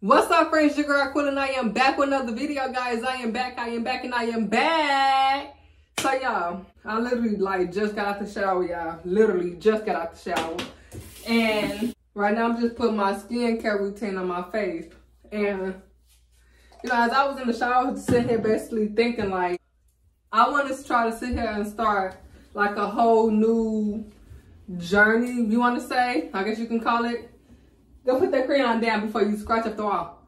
What's up, friends? Your girl Quela, and I am back with another video, guys. I am back, I am back, and I am back. So, y'all, I literally, like, just got out the shower, y'all. Literally just got out the shower. And right now, I'm just putting my skincare routine on my face. And, you know, as I was in the shower, I was sitting here basically thinking, like, I want to try to sit here and start, like, a whole new journey, you want to say? I guess you can call it Go put that crayon down before you scratch up the wall.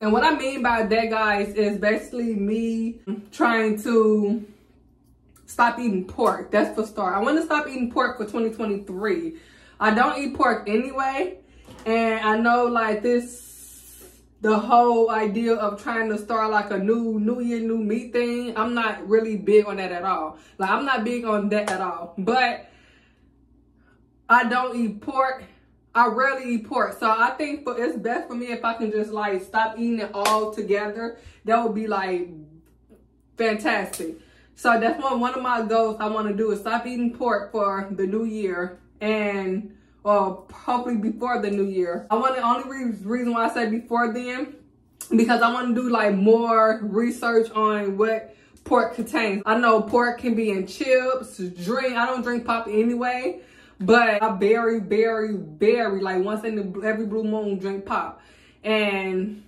And what I mean by that, guys, is basically me trying to stop eating pork. That's for start. I want to stop eating pork for 2023. I don't eat pork anyway. And I know like this, the whole idea of trying to start like a new New Year, new meat thing, I'm not really big on that at all. Like I'm not big on that at all. But I don't eat pork I rarely eat pork. So I think for, it's best for me if I can just like stop eating it all together. That would be like fantastic. So that's one, one of my goals I want to do is stop eating pork for the new year and or hopefully before the new year. I want the only re reason why I said before then because I want to do like more research on what pork contains. I know pork can be in chips, drink. I don't drink pop anyway. But I very, very, very, like once in the, every blue moon drink pop. And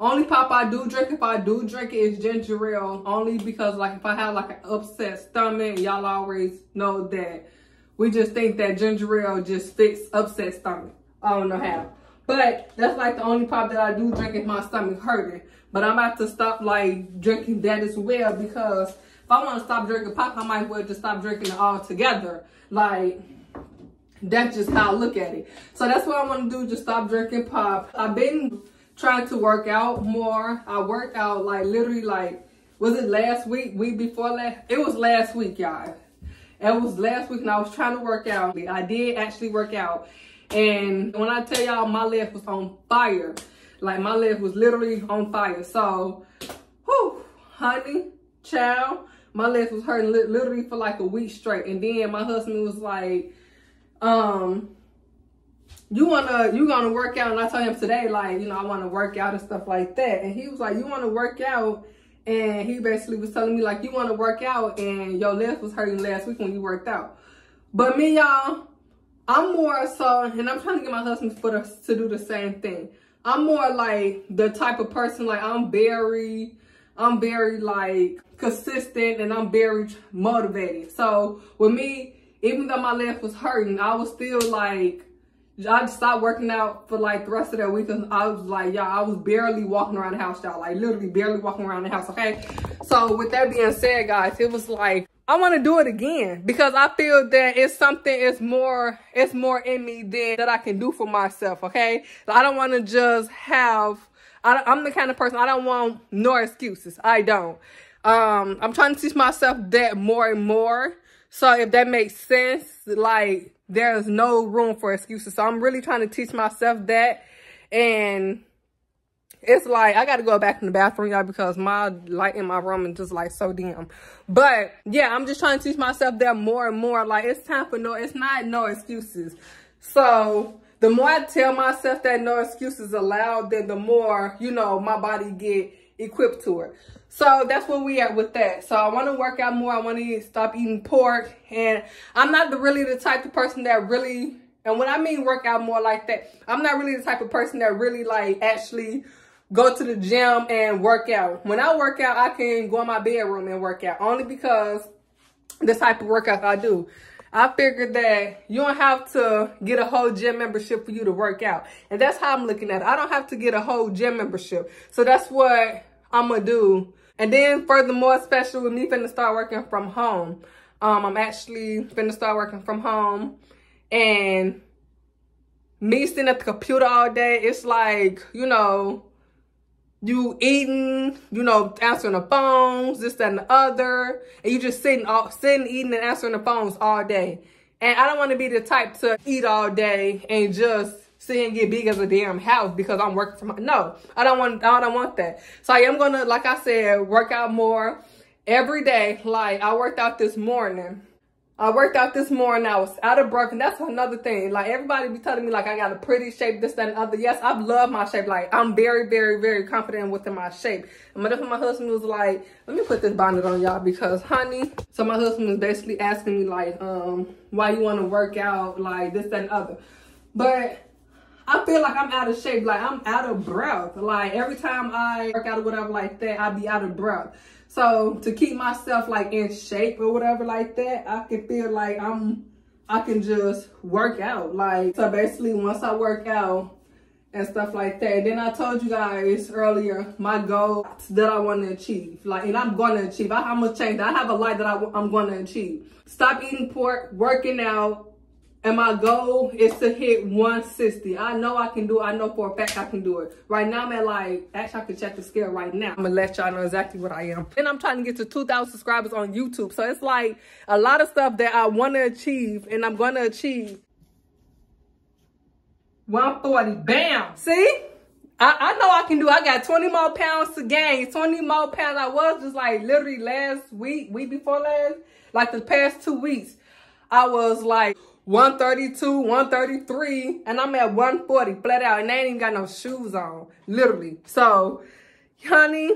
only pop I do drink, if I do drink it, is ginger ale. Only because like if I have like an upset stomach, y'all always know that we just think that ginger ale just fix upset stomach. I don't know how. But that's like the only pop that I do drink if my stomach hurting. But I'm about to stop like drinking that as well because if I want to stop drinking pop, I might well just stop drinking it altogether. Like, that's just how I look at it. So that's what I want to do, just stop drinking pop. I've been trying to work out more. I worked out like literally like, was it last week, week before last? It was last week, y'all. It was last week and I was trying to work out. I did actually work out. And when I tell y'all my leg was on fire, like my leg was literally on fire. So, whew, honey, child, my legs was hurting li literally for like a week straight. And then my husband was like, um, you wanna you gonna work out? And I told him today like you know I want to work out and stuff like that. And he was like you want to work out? And he basically was telling me like you want to work out? And your legs was hurting last week when you worked out. But me y'all I'm more so and I'm trying to get my husband for the, to do the same thing. I'm more like the type of person like I'm very I'm very like consistent and I'm very motivated. So with me, even though my leg was hurting, I was still like, I stopped working out for like the rest of that week because I was like, y'all, I was barely walking around the house, y'all. Like literally barely walking around the house, okay? So with that being said, guys, it was like, I want to do it again because I feel that it's something, it's more, it's more in me than that I can do for myself, okay? I don't want to just have I, am the kind of person, I don't want no excuses. I don't. Um, I'm trying to teach myself that more and more. So if that makes sense, like there's no room for excuses. So I'm really trying to teach myself that. And it's like, I got to go back in the bathroom, y'all, because my light in my room is just like so dim. But yeah, I'm just trying to teach myself that more and more. Like it's time for no, it's not no excuses. So the more I tell myself that no excuses allowed, then the more, you know, my body get equipped to it. So that's where we at with that. So I want to work out more. I want to stop eating pork. And I'm not the really the type of person that really, and when I mean work out more like that, I'm not really the type of person that really like actually go to the gym and work out. When I work out, I can go in my bedroom and work out only because the type of workout I do. I figured that you don't have to get a whole gym membership for you to work out. And that's how I'm looking at it. I don't have to get a whole gym membership. So that's what I'm going to do. And then furthermore, especially with me finna start working from home. Um, I'm actually finna start working from home. And me sitting at the computer all day, it's like, you know, you eating, you know, answering the phones, this, that, and the other, and you just sitting, all, sitting, eating, and answering the phones all day. And I don't want to be the type to eat all day and just sit and get big as a damn house because I'm working from no, I don't want, I don't want that. So I am gonna, like I said, work out more every day. Like I worked out this morning. I worked out this morning. I was out of breath. And that's another thing. Like, everybody be telling me, like, I got a pretty shape, this, that, and other. Yes, I love my shape. Like, I'm very, very, very confident within my shape. And my, my husband was like, let me put this bonnet on y'all because, honey. So my husband was basically asking me, like, um, why you want to work out, like, this, that, and other. But I feel like I'm out of shape. Like, I'm out of breath. Like, every time I work out or whatever like that, I be out of breath. So to keep myself like in shape or whatever like that, I can feel like I'm, I can just work out. Like, so basically once I work out and stuff like that, then I told you guys earlier, my goal that I want to achieve. Like, and I'm going to achieve. I, I'm going to change. I have a life that I, I'm going to achieve. Stop eating pork, working out, and my goal is to hit 160. I know I can do it. I know for a fact I can do it. Right now, I'm at like, actually, I can check the scale right now. I'm going to let y'all know exactly what I am. And I'm trying to get to 2,000 subscribers on YouTube. So it's like a lot of stuff that I want to achieve and I'm going to achieve. 140. Bam. See? I, I know I can do. I got 20 more pounds to gain. 20 more pounds. I was just like literally last week, week before last, like the past two weeks, I was like 132, 133, and I'm at 140 flat out, and they ain't even got no shoes on, literally. So, honey,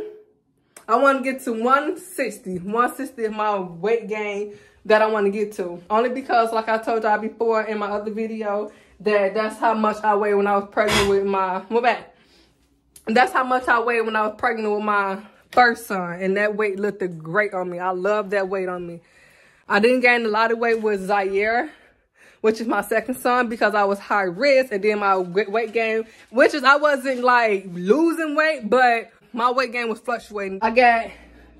I want to get to 160. 160 is my weight gain that I want to get to. Only because, like I told y'all before in my other video, that that's how much I weighed when I was pregnant with my, well, back. That's how much I weighed when I was pregnant with my first son, and that weight looked great on me. I love that weight on me. I didn't gain a lot of weight with Zaire which is my second son because I was high risk and then my weight gain, which is I wasn't like losing weight, but my weight gain was fluctuating. I got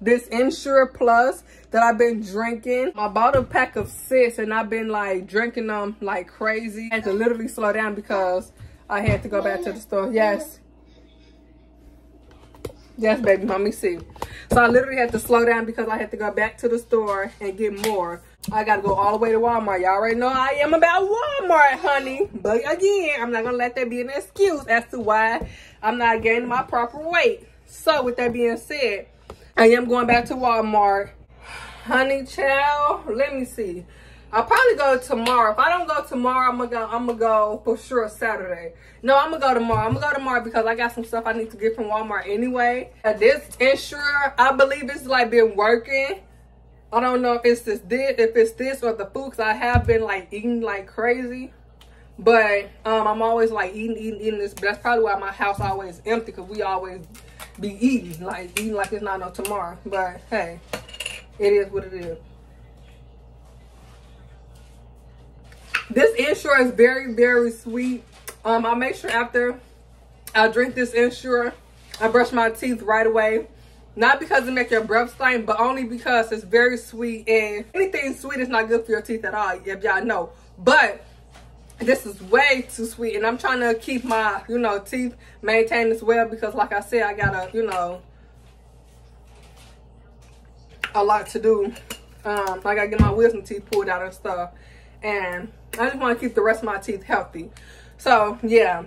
this Ensure Plus that I've been drinking. I bought a pack of six and I've been like drinking them like crazy. I had to literally slow down because I had to go back to the store. Yes. Yes, baby, mommy see. So I literally had to slow down because I had to go back to the store and get more. I gotta go all the way to Walmart. Y'all already know I am about Walmart, honey. But again, I'm not gonna let that be an excuse as to why I'm not gaining my proper weight. So with that being said, I am going back to Walmart. Honey child, let me see. I'll probably go tomorrow. If I don't go tomorrow, I'm gonna go. I'm gonna go for sure Saturday. No, I'm gonna go tomorrow. I'm gonna go tomorrow because I got some stuff I need to get from Walmart anyway. This Ensure, I believe it's like been working I don't know if it's this, if it's this or the food, cause I have been like eating like crazy. But um, I'm always like eating, eating, eating this. But that's probably why my house always empty, cause we always be eating, like eating like it's not no tomorrow. But hey, it is what it is. This Ensure is very, very sweet. Um, I make sure after I drink this Ensure, I brush my teeth right away. Not because it makes your breath stink, but only because it's very sweet. And anything sweet is not good for your teeth at all, if y'all know. But this is way too sweet. And I'm trying to keep my, you know, teeth maintained as well. Because like I said, I got to, you know, a lot to do. Um, I got to get my wisdom teeth pulled out and stuff. And I just want to keep the rest of my teeth healthy. So, yeah.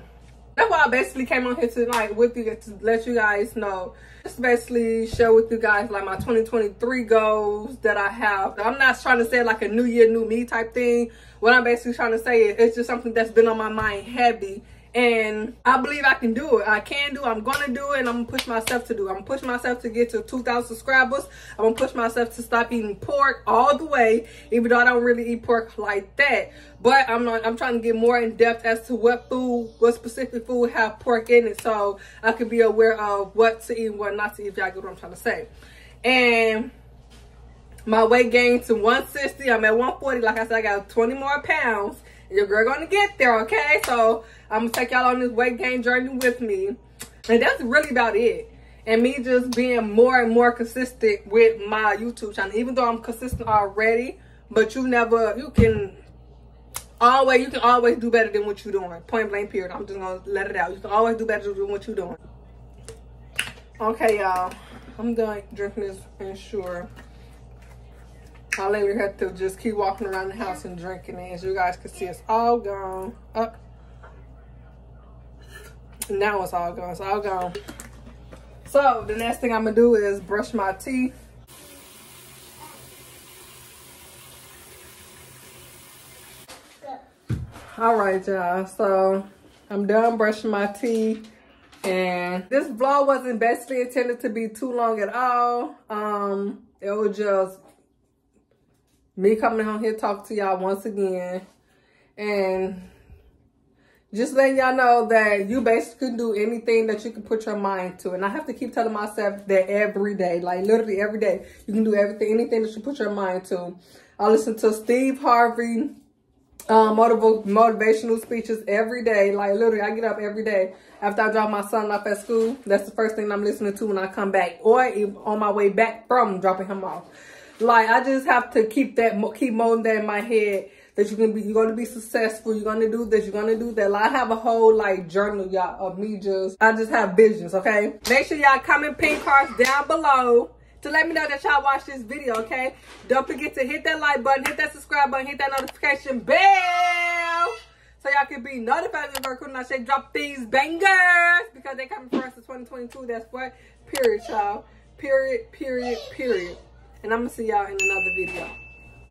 That's why I basically came on here tonight with you to let you guys know just basically share with you guys like my 2023 goals that I have. I'm not trying to say like a new year, new me type thing. What I'm basically trying to say is it's just something that's been on my mind heavy and I believe I can do it. I can do it. I'm to do it. And I'm to push myself to do it. I'm to push myself to get to 2,000 subscribers. I'm to push myself to stop eating pork all the way. Even though I don't really eat pork like that. But I'm not, I'm trying to get more in depth as to what food, what specific food have pork in it. So I can be aware of what to eat and what not to eat. If y'all get what I'm trying to say. And my weight gained to 160. I'm at 140. Like I said, I got 20 more pounds. Your girl gonna get there, okay? So I'm gonna take y'all on this weight gain journey with me. And that's really about it. And me just being more and more consistent with my YouTube channel. Even though I'm consistent already, but you never, you can always, you can always do better than what you're doing. Point blank period. I'm just gonna let it out. You can always do better than what you're doing. Okay, y'all. I'm done drinking this Ensure. I literally had to just keep walking around the house and drinking it. As you guys can see, it's all gone. Up. Now it's all gone. It's all gone. So the next thing I'm gonna do is brush my teeth. All right, y'all. So I'm done brushing my teeth. And this vlog wasn't basically intended to be too long at all. Um, it was just me coming on here talk to y'all once again. And just letting y'all know that you basically can do anything that you can put your mind to. And I have to keep telling myself that every day, like literally every day, you can do everything, anything that you put your mind to. I listen to Steve Harvey, um, motiv motivational speeches every day. Like literally, I get up every day after I drop my son off at school. That's the first thing I'm listening to when I come back, or on my way back from dropping him off. Like I just have to keep that, keep molding that in my head that you're gonna be you're gonna be successful you're gonna do this you're gonna do that. Like, i have a whole like journal y'all of me just i just have visions okay? Make sure y'all comment pin cards down below to let me know that y'all watched this video okay? Don't forget to hit that like button hit that subscribe button hit that notification bell so y'all can be notified when I say drop these bangers because they coming first in 2022 that's what? Period y'all. Period period period and i'm gonna see y'all in another video